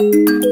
Música